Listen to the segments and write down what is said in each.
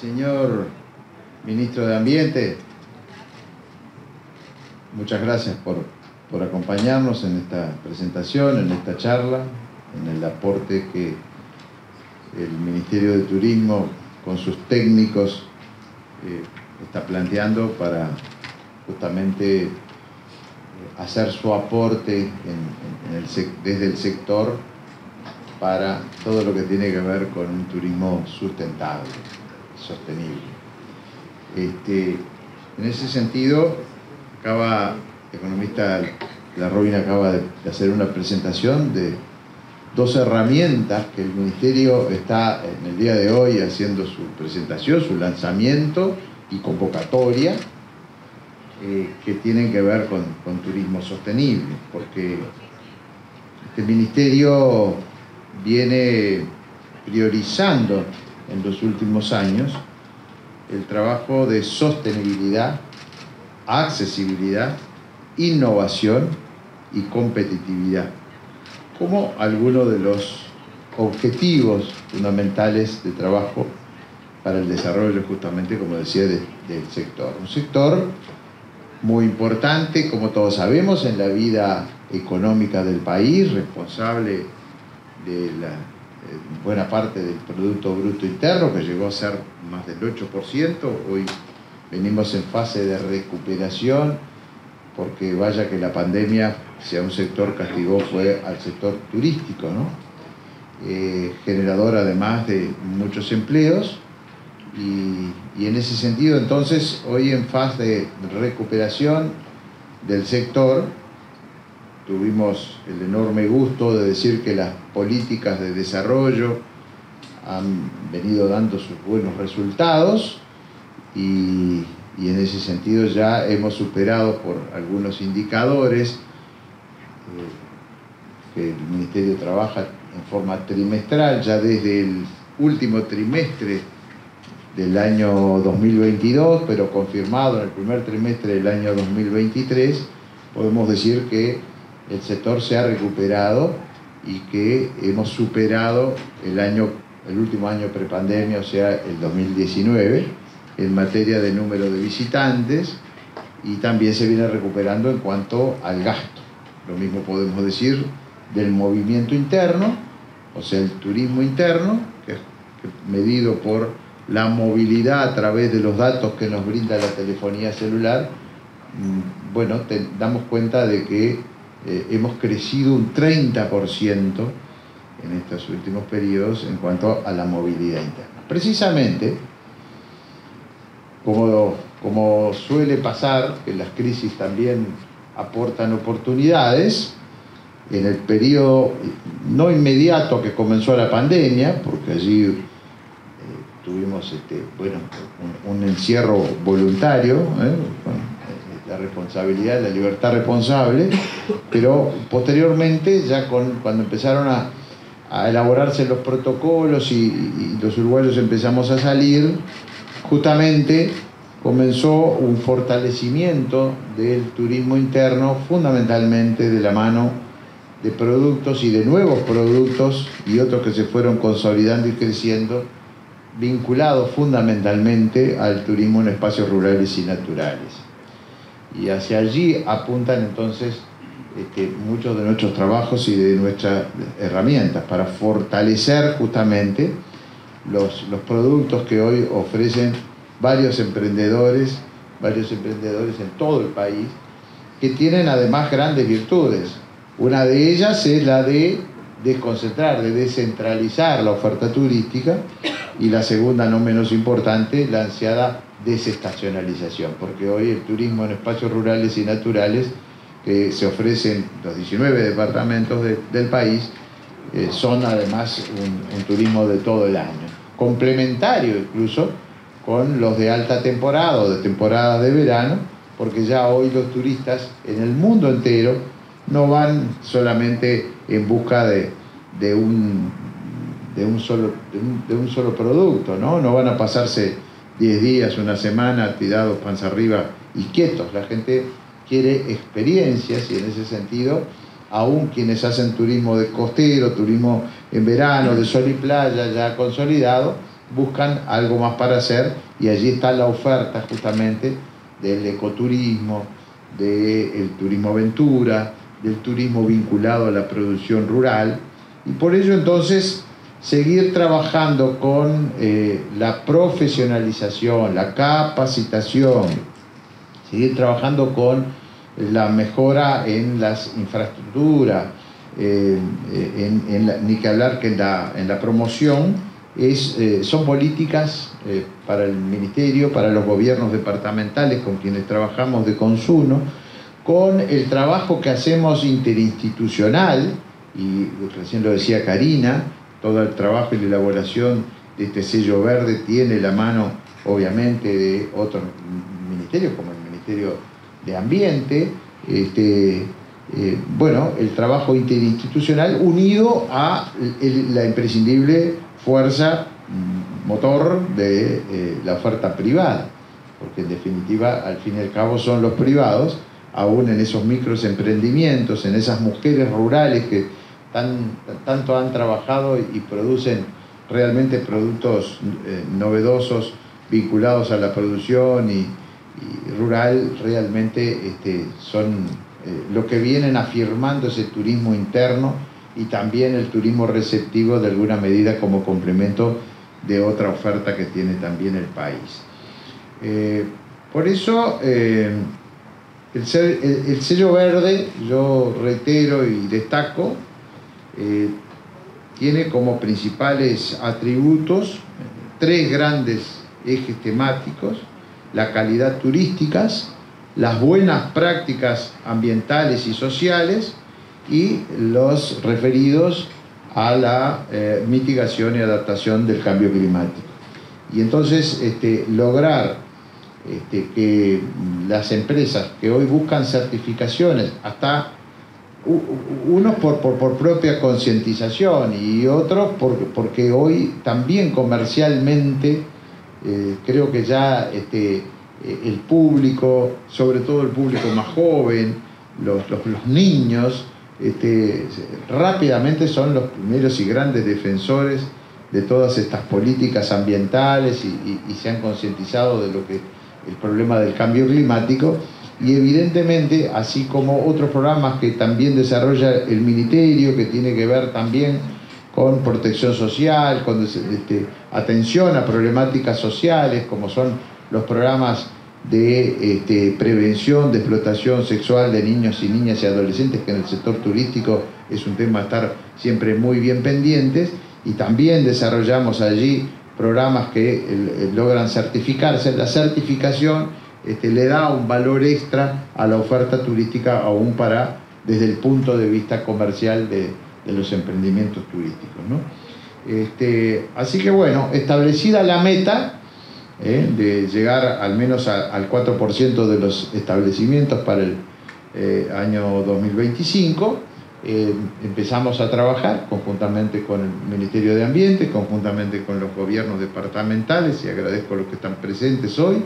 Señor Ministro de Ambiente, muchas gracias por, por, acompañarnos en esta presentación, en esta charla, en el aporte que el Ministerio de Turismo con sus técnicos eh, está planteando para justamente eh, hacer su aporte desde el sector para todo lo que tiene que ver con un turismo sustentable, sostenible. Este, en ese sentido, acaba, el economista La Robin acaba de hacer una presentación de dos herramientas que el Ministerio está en el día de hoy haciendo su presentación, su lanzamiento y convocatoria, eh, que tienen que ver con, con turismo sostenible, porque el Ministerio viene priorizando en los últimos años el trabajo de sostenibilidad, accesibilidad, innovación y competitividad, como algunos de los objetivos fundamentales de trabajo para el desarrollo justamente, como decía, del sector. Un sector muy importante, como todos sabemos, en la vida económica del país, responsable de la buena parte del Producto Bruto Interno, que llegó a ser más del 8%. Hoy venimos en fase de recuperación, porque vaya que la pandemia, si a un sector castigó, fue al sector turístico, ¿no? Eh, generador además de muchos empleos. Y en ese sentido, entonces, hoy en fase de recuperación del sector, tuvimos el enorme gusto de decir que las políticas de desarrollo han venido dando sus buenos resultados y, en ese sentido ya hemos superado por algunos indicadores eh, que el Ministerio trabaja en forma trimestral, ya desde el último trimestre del año 2022, pero confirmado en el primer trimestre del año 2023, podemos decir que el sector se ha recuperado y que hemos superado el, año, el último año prepandemia, o sea, el 2019, en materia de número de visitantes y también se viene recuperando en cuanto al gasto. Lo mismo podemos decir del movimiento interno, o sea, el turismo interno, que es medido por la movilidad a través de los datos que nos brinda la telefonía celular, mm, bueno, damos cuenta de que eh, hemos crecido un 30% en estos últimos periodos en cuanto a la movilidad interna. Precisamente, como, como suele pasar, que las crisis también aportan oportunidades, en el periodo no inmediato que comenzó la pandemia, porque allí eh, tuvimos este, bueno, un, encierro voluntario, ¿eh? La responsabilidad, la libertad responsable, pero posteriormente, ya con, cuando empezaron a, elaborarse los protocolos y, los uruguayos empezamos a salir, justamente comenzó un fortalecimiento del turismo interno, fundamentalmente de la mano de productos y de nuevos productos y otros que se fueron consolidando y creciendo, vinculados fundamentalmente al turismo en espacios rurales y naturales y hacia allí apuntan entonces este, muchos de nuestros trabajos y de nuestras herramientas para fortalecer justamente los, los productos que hoy ofrecen varios emprendedores, varios emprendedores en todo el país, que tienen además grandes virtudes. Una de ellas es la de desconcentrar, de descentralizar la oferta turística y la segunda, no menos importante, la ansiada desestacionalización, porque hoy el turismo en espacios rurales y naturales que se ofrecen los 19 departamentos del país eh, son además un, turismo de todo el año, complementario incluso con los de alta temporada o de temporada de verano, porque ya hoy los turistas en el mundo entero no van solamente en busca de, un, de, un, solo, de un, solo producto, ¿no? no van a pasarse 10 días, una semana, tirados panza arriba y quietos. La gente quiere experiencias y en ese sentido, aún quienes hacen turismo de costero, turismo en verano, de sol y playa ya consolidado, buscan algo más para hacer y allí está la oferta justamente del ecoturismo, del turismo aventura, del turismo vinculado a la producción rural y por ello entonces seguir trabajando con eh, la profesionalización, la capacitación, seguir trabajando con la mejora en las infraestructuras, eh, ni que hablar que en la, en la promoción, es, eh, son políticas para el Ministerio, para los gobiernos departamentales con quienes trabajamos de consumo, con el trabajo que hacemos interinstitucional, y recién lo decía Karina, todo el trabajo y la elaboración de este sello verde tiene la mano, obviamente, de otros ministerios, como el Ministerio de Ambiente, este, eh, bueno, el trabajo interinstitucional unido a la imprescindible fuerza mm, motor de eh, la oferta privada, porque en definitiva, al fin y al cabo, son los privados, aún en esos micros emprendimientos, en esas mujeres rurales que tanto han trabajado y producen realmente productos eh, novedosos vinculados a la producción y, rural, realmente este, son eh, lo que vienen afirmando ese turismo interno y también el turismo receptivo de alguna medida como complemento de otra oferta que tiene también el país. Eh, por eso, el, el sello verde, yo reitero y destaco, eh, tiene como principales atributos tres grandes ejes temáticos, la calidad turística, las buenas prácticas ambientales y sociales y los referidos a la eh, mitigación y adaptación del cambio climático. Y entonces este, lograr este, que las empresas que hoy buscan certificaciones, hasta unos por, propia concientización y otros porque hoy también comercialmente eh, creo que ya este, eh, el público, sobre todo el público más joven, los, niños, este, rápidamente son los primeros y grandes defensores de todas estas políticas ambientales y se han concientizado de lo que el problema del cambio climático y evidentemente, así como otros programas que también desarrolla el Ministerio, que tiene que ver también con protección social, con este, atención a problemáticas sociales, como son los programas de este, prevención de explotación sexual de niños y niñas y adolescentes, que en el sector turístico es un tema a estar siempre muy bien pendientes, y también desarrollamos allí programas que logran certificarse. La certificación este, le da un valor extra a la oferta turística aún para desde el punto de vista comercial de, los emprendimientos turísticos. Este, así que bueno, establecida la meta ¿eh? de llegar al menos al 4% de los establecimientos para el eh, año 2025, eh, empezamos a trabajar conjuntamente con el Ministerio de Ambiente, conjuntamente con los gobiernos departamentales, y agradezco a los que están presentes hoy,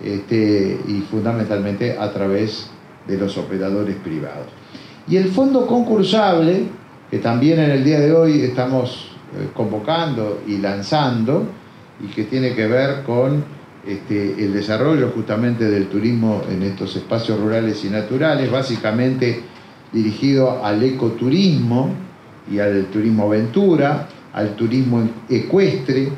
este, y fundamentalmente a través de los operadores privados. Y el fondo concursable, que también en el día de hoy estamos eh, convocando y lanzando, y que tiene que ver con este, el desarrollo justamente del turismo en estos espacios rurales y naturales, básicamente dirigido al ecoturismo y al turismo aventura, al turismo ecuestre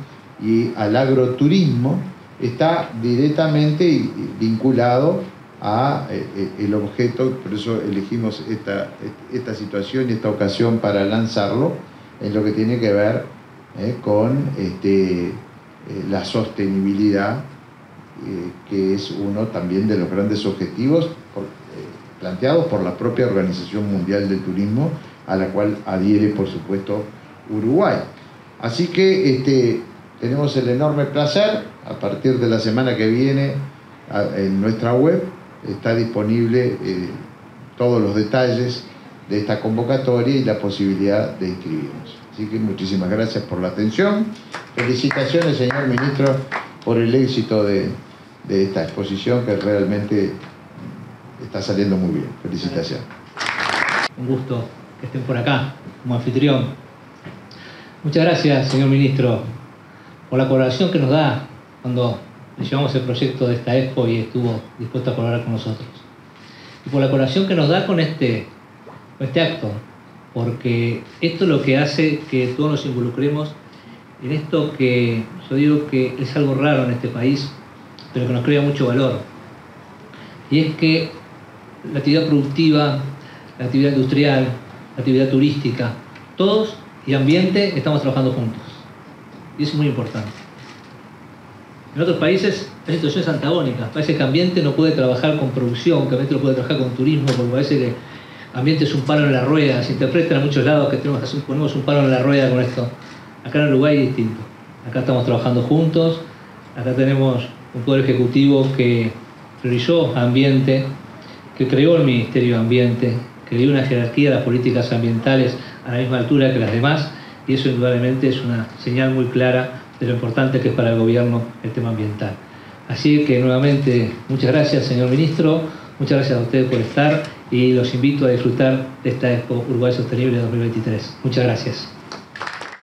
y al agroturismo, está directamente vinculado a eh, eh, el objeto, por eso elegimos esta, esta situación y esta ocasión para lanzarlo, en lo que tiene que ver eh, con este, la sostenibilidad, que es uno también de los grandes objetivos planteados por la propia Organización Mundial del Turismo, a la cual adhiere, por supuesto, Uruguay. Así que este, tenemos el enorme placer, a partir de la semana que viene, en nuestra web está disponible eh, todos los detalles de esta convocatoria y la posibilidad de inscribirnos. Así que muchísimas gracias por la atención. Felicitaciones, señor ministro, por el éxito de, esta exposición que realmente está saliendo muy bien. Felicitaciones. Un gusto que estén por acá como anfitrión. Muchas gracias, señor ministro por la colaboración que nos da cuando le llevamos el proyecto de esta expo y estuvo dispuesto a colaborar con nosotros. Y por la colaboración que nos da con este, con este acto, porque esto es lo que hace que todos nos involucremos en esto que yo digo que es algo raro en este país, pero que nos crea mucho valor. Y es que la actividad productiva, la actividad industrial, la actividad turística, todos y ambiente estamos trabajando juntos. Y es muy importante. En otros países la situación es antagónica. Parece que ambiente no puede trabajar con producción, que ambiente no puede trabajar con turismo, porque parece que ambiente es un palo en la rueda. Se interpreta en muchos lados que tenemos ponemos un palo en la rueda con esto. Acá en Uruguay es distinto. Acá estamos trabajando juntos, acá tenemos un poder ejecutivo que priorizó ambiente, que creó el Ministerio de Ambiente, que dio una jerarquía de las políticas ambientales a la misma altura que las demás, y eso indudablemente es una señal muy clara de lo importante que es para el gobierno el tema ambiental. Así que nuevamente muchas gracias señor ministro, muchas gracias a ustedes por estar y los invito a disfrutar de esta Expo Uruguay Sostenible 2023. Muchas gracias.